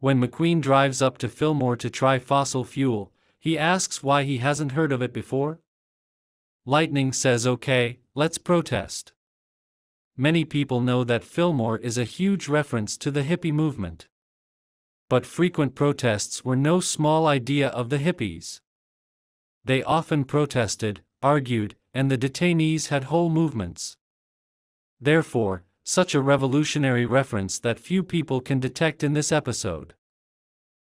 When McQueen drives up to Fillmore to try fossil fuel, he asks why he hasn't heard of it before. Lightning says okay, let's protest. Many people know that Fillmore is a huge reference to the hippie movement. But frequent protests were no small idea of the hippies. They often protested, argued, and the detainees had whole movements. Therefore, such a revolutionary reference that few people can detect in this episode.